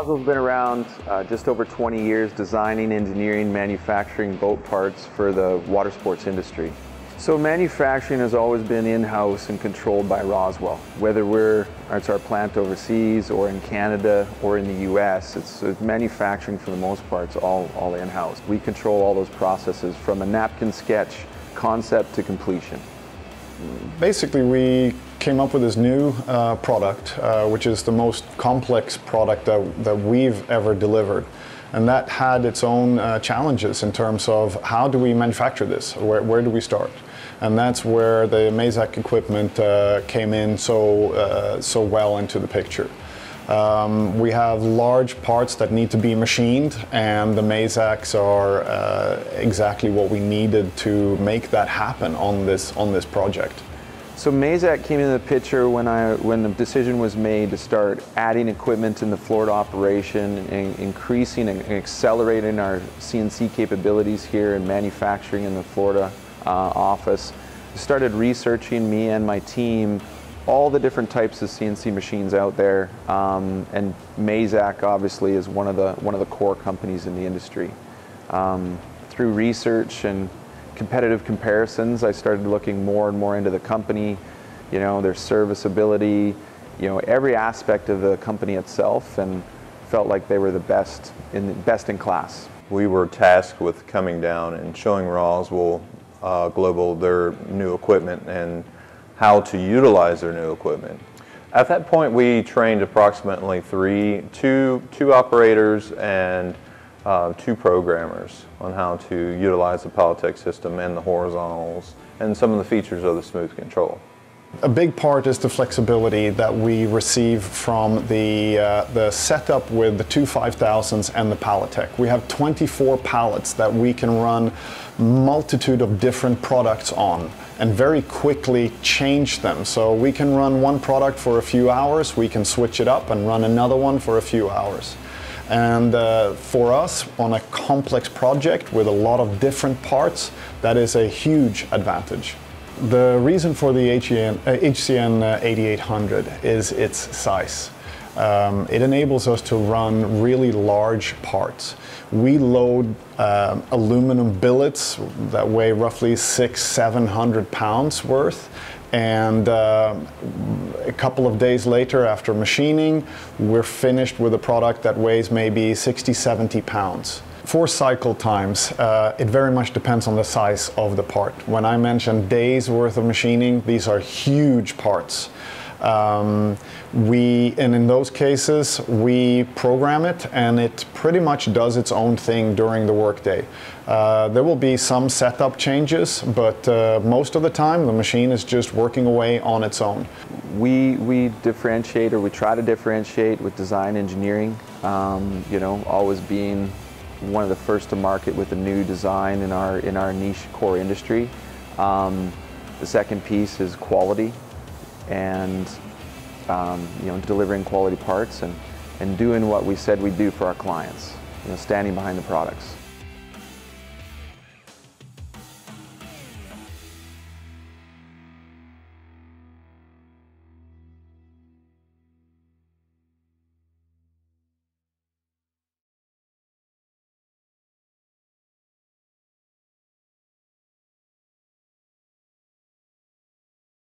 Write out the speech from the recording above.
Roswell's been around uh, just over 20 years designing, engineering, manufacturing boat parts for the water sports industry. So manufacturing has always been in-house and controlled by Roswell. Whether we're, it's our plant overseas or in Canada or in the US, it's, it's manufacturing for the most part, is all, all in-house. We control all those processes from a napkin sketch concept to completion. Basically, we came up with this new uh, product, uh, which is the most complex product that, that we've ever delivered. And that had its own uh, challenges in terms of how do we manufacture this? Where, where do we start? And that's where the Mazak equipment uh, came in so, uh, so well into the picture. Um, we have large parts that need to be machined, and the Mazaks are uh, exactly what we needed to make that happen on this on this project. So Mazak came into the picture when I when the decision was made to start adding equipment in the Florida operation and increasing and accelerating our CNC capabilities here in manufacturing in the Florida office. started researching me and my team all the different types of CNC machines out there, um, and Mazak obviously is one of the one of the core companies in the industry. Um, through research and competitive comparisons, I started looking more and more into the company, you know, their serviceability, you know, every aspect of the company itself, and felt like they were the best in best in class. We were tasked with coming down and showing Roswell uh, Global their new equipment and how to utilize their new equipment. At that point, we trained approximately three, two, two operators and uh, two programmers on how to utilize the Palletech system and the horizontals and some of the features of the smooth control. A big part is the flexibility that we receive from the, uh, the setup with the two 5000s and the Palletech. We have 24 pallets that we can run multitude of different products on and very quickly change them. So we can run one product for a few hours, we can switch it up and run another one for a few hours. And uh, for us, on a complex project with a lot of different parts, that is a huge advantage. The reason for the HCN, uh, HCN 8800 is its size. Um, it enables us to run really large parts. We load um, aluminum billets that weigh roughly six, seven hundred pounds worth, and uh, a couple of days later after machining, we're finished with a product that weighs maybe 60, 70 pounds. For cycle times, uh, it very much depends on the size of the part. When I mentioned days worth of machining, these are huge parts. Um, we, and in those cases, we program it and it pretty much does its own thing during the workday. Uh, there will be some setup changes, but uh, most of the time the machine is just working away on its own. We, we differentiate or we try to differentiate with design engineering, um, you know, always being one of the first to market with a new design in our, in our niche core industry. Um, the second piece is quality and um, you know, delivering quality parts and, and doing what we said we'd do for our clients, you know, standing behind the products.